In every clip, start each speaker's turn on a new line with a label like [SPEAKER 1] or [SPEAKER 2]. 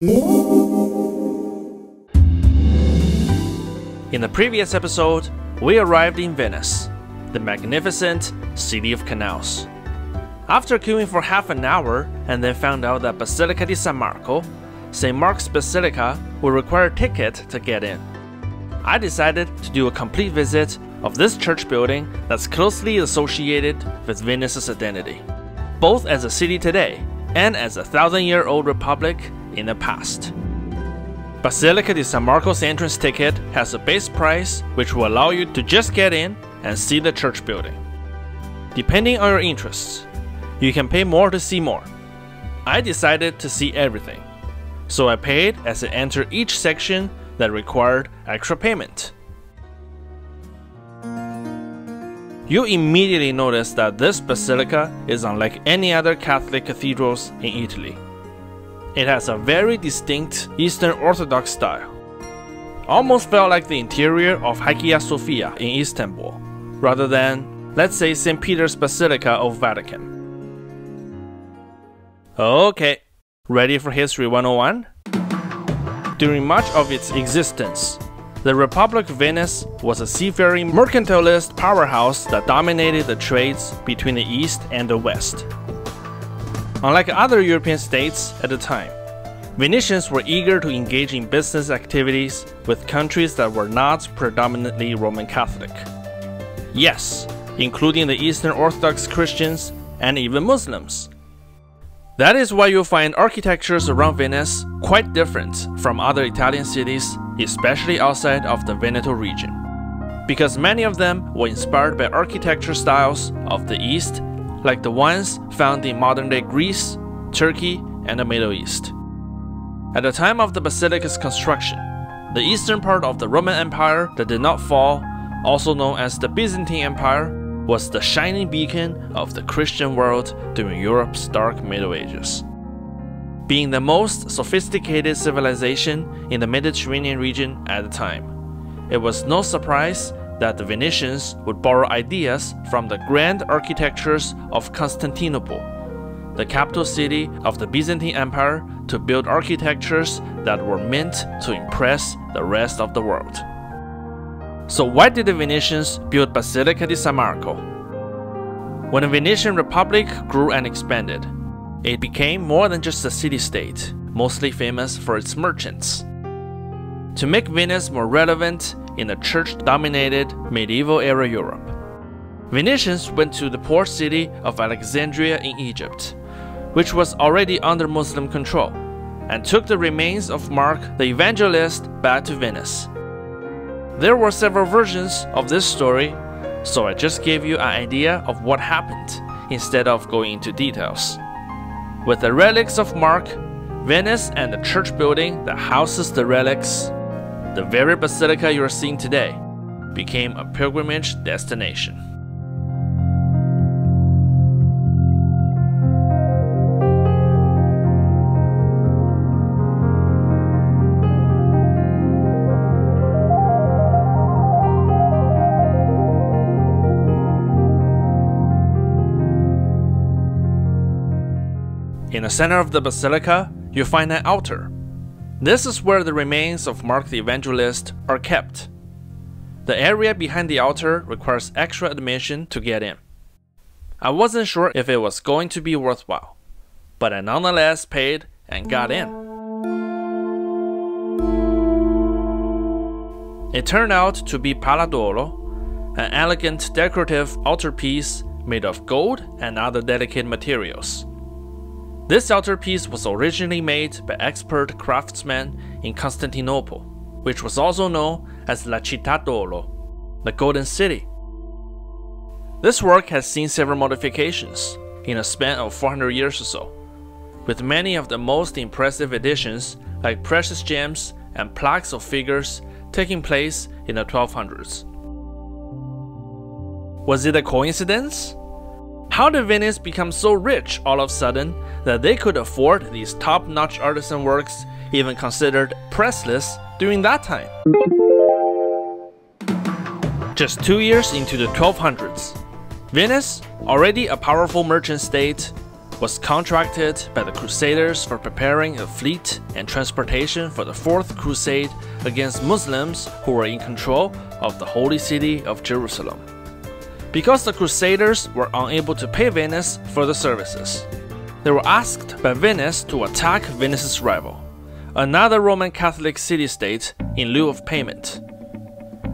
[SPEAKER 1] In the previous episode, we arrived in Venice, the magnificent city of canals. After queuing for half an hour and then found out that Basilica di San Marco, St. Mark's Basilica, will require a ticket to get in. I decided to do a complete visit of this church building that's closely associated with Venice's identity, both as a city today and as a thousand year old republic in the past. Basilica di San Marco's entrance ticket has a base price which will allow you to just get in and see the church building. Depending on your interests, you can pay more to see more. I decided to see everything, so I paid as I entered each section that required extra payment. You immediately notice that this basilica is unlike any other Catholic cathedrals in Italy. It has a very distinct Eastern Orthodox style. Almost felt like the interior of Hagia Sophia in Istanbul, rather than, let's say, St. Peter's Basilica of Vatican. Okay, ready for History 101? During much of its existence, the Republic of Venice was a seafaring mercantilist powerhouse that dominated the trades between the East and the West. Unlike other European states at the time, Venetians were eager to engage in business activities with countries that were not predominantly Roman Catholic. Yes, including the Eastern Orthodox Christians and even Muslims. That is why you'll find architectures around Venice quite different from other Italian cities, especially outside of the Veneto region. Because many of them were inspired by architecture styles of the East like the ones found in modern day Greece, Turkey, and the Middle East. At the time of the basilica's construction, the eastern part of the Roman Empire that did not fall, also known as the Byzantine Empire, was the shining beacon of the Christian world during Europe's dark Middle Ages. Being the most sophisticated civilization in the Mediterranean region at the time, it was no surprise that the Venetians would borrow ideas from the grand architectures of Constantinople, the capital city of the Byzantine Empire, to build architectures that were meant to impress the rest of the world. So, why did the Venetians build Basilica di San Marco? When the Venetian Republic grew and expanded, it became more than just a city state, mostly famous for its merchants. To make Venice more relevant in a church dominated medieval era Europe. Venetians went to the port city of Alexandria in Egypt, which was already under Muslim control, and took the remains of Mark the Evangelist back to Venice. There were several versions of this story, so I just gave you an idea of what happened instead of going into details. With the relics of Mark, Venice and the church building that houses the relics the very basilica you are seeing today became a pilgrimage destination. In the center of the basilica, you find an altar this is where the remains of Mark the Evangelist are kept. The area behind the altar requires extra admission to get in. I wasn't sure if it was going to be worthwhile, but I nonetheless paid and got in. It turned out to be Pala d'Oro, an elegant decorative altarpiece made of gold and other delicate materials. This altarpiece was originally made by expert craftsmen in Constantinople, which was also known as La Città d'Oro, the Golden City. This work has seen several modifications in a span of 400 years or so, with many of the most impressive additions like precious gems and plaques of figures taking place in the 1200s. Was it a coincidence? How did Venice become so rich all of a sudden that they could afford these top notch artisan works, even considered priceless during that time? Just two years into the 1200s, Venice, already a powerful merchant state, was contracted by the Crusaders for preparing a fleet and transportation for the Fourth Crusade against Muslims who were in control of the holy city of Jerusalem. Because the Crusaders were unable to pay Venice for the services, they were asked by Venice to attack Venice's rival, another Roman Catholic city state, in lieu of payment.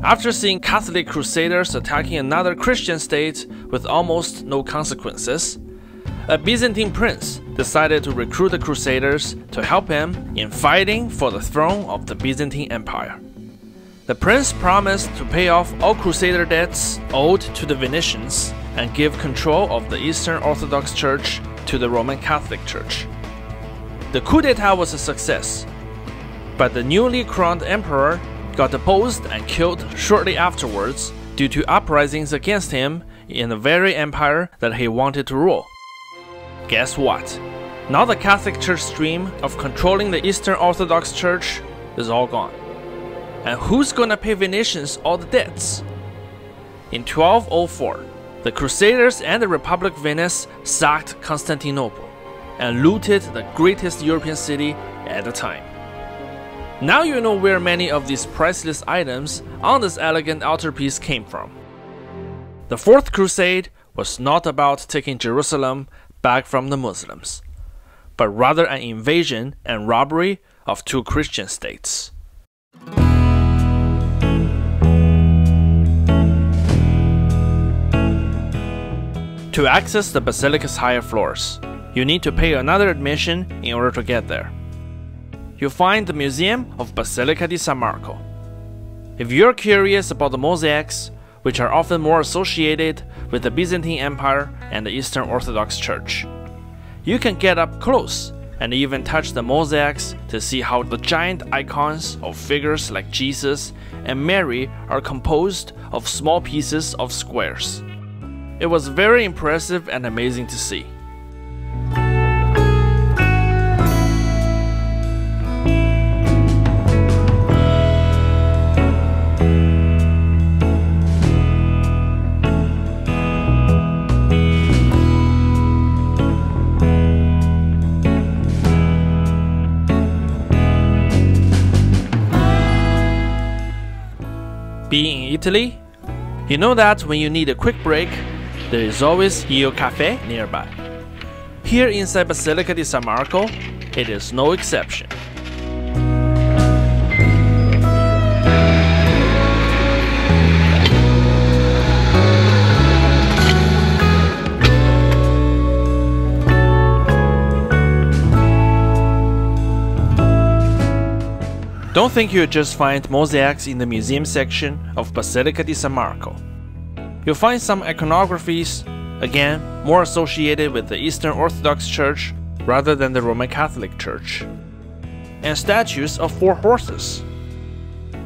[SPEAKER 1] After seeing Catholic crusaders attacking another Christian state with almost no consequences, a Byzantine prince decided to recruit the crusaders to help him in fighting for the throne of the Byzantine Empire. The prince promised to pay off all crusader debts owed to the Venetians and give control of the Eastern Orthodox Church to the Roman Catholic Church. The coup d'etat was a success, but the newly crowned emperor got deposed and killed shortly afterwards due to uprisings against him in the very empire that he wanted to rule. Guess what? Now the Catholic Church's dream of controlling the Eastern Orthodox Church is all gone. And who's gonna pay Venetians all the debts? In 1204, the Crusaders and the Republic of Venice sacked Constantinople and looted the greatest European city at the time. Now you know where many of these priceless items on this elegant altarpiece came from. The Fourth Crusade was not about taking Jerusalem back from the Muslims, but rather an invasion and robbery of two Christian states. To access the basilica's higher floors, you need to pay another admission in order to get there you'll find the Museum of Basilica di San Marco. If you're curious about the mosaics, which are often more associated with the Byzantine Empire and the Eastern Orthodox Church, you can get up close and even touch the mosaics to see how the giant icons of figures like Jesus and Mary are composed of small pieces of squares. It was very impressive and amazing to see. Being in Italy, you know that when you need a quick break, there is always Il Cafe nearby. Here inside Basilica di San Marco, it is no exception. Don't think you'll just find mosaics in the museum section of Basilica di San Marco. You'll find some iconographies, again, more associated with the Eastern Orthodox Church rather than the Roman Catholic Church, and statues of four horses.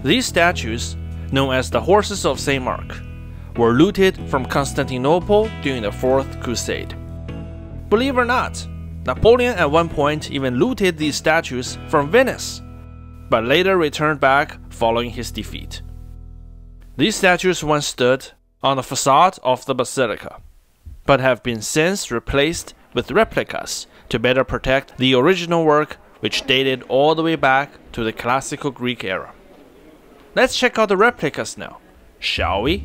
[SPEAKER 1] These statues, known as the Horses of St. Mark, were looted from Constantinople during the Fourth Crusade. Believe it or not, Napoleon at one point even looted these statues from Venice but later returned back following his defeat. These statues once stood on the facade of the basilica, but have been since replaced with replicas to better protect the original work, which dated all the way back to the classical Greek era. Let's check out the replicas now, shall we?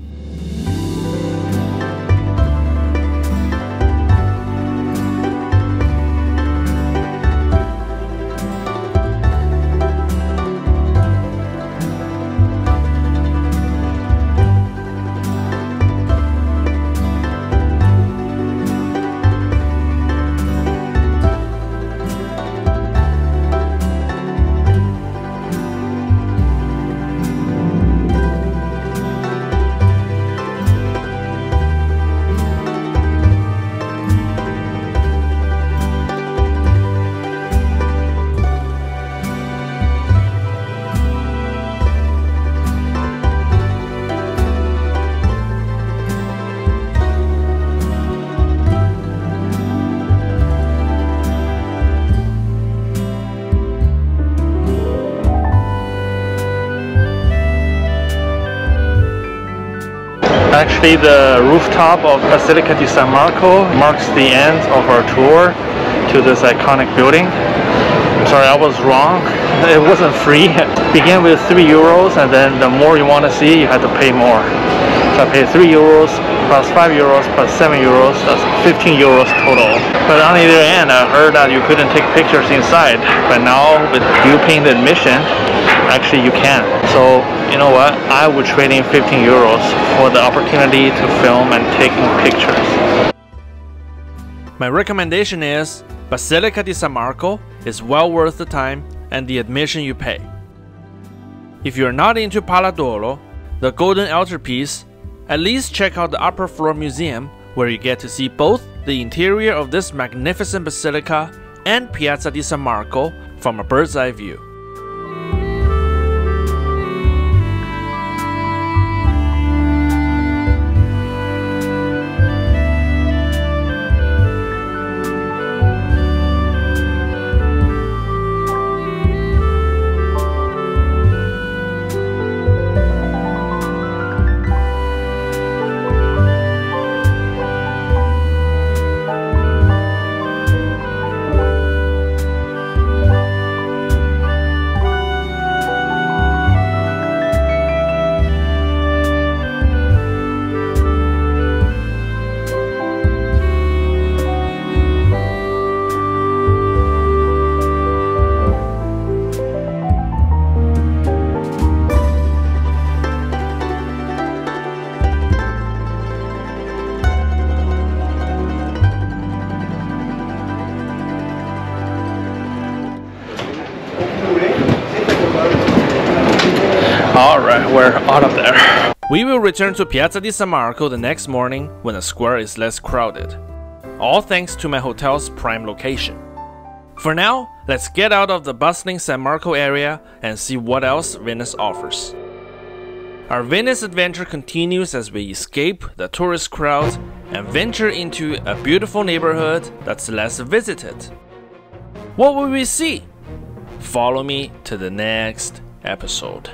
[SPEAKER 1] Actually, the rooftop of Basilica di San Marco marks the end of our tour to this iconic building. I'm sorry, I was wrong. It wasn't free. It began with 3 euros and then the more you want to see, you had to pay more. So I paid 3 euros plus 5 euros plus 7 euros, that's 15 euros total. But on the other hand, I heard that you couldn't take pictures inside. But now with you paying the admission, actually you can. So you know what? I would trade in 15 euros for the opportunity to film and taking pictures. My recommendation is Basilica di San Marco is well worth the time and the admission you pay. If you're not into Pala d'Oro, the golden altarpiece, at least check out the upper floor museum where you get to see both the interior of this magnificent basilica and Piazza di San Marco from a bird's eye view. We're out of there. We will return to Piazza di San Marco the next morning when the square is less crowded. All thanks to my hotel's prime location. For now, let's get out of the bustling San Marco area and see what else Venice offers. Our Venice adventure continues as we escape the tourist crowd and venture into a beautiful neighborhood that's less visited. What will we see? Follow me to the next episode.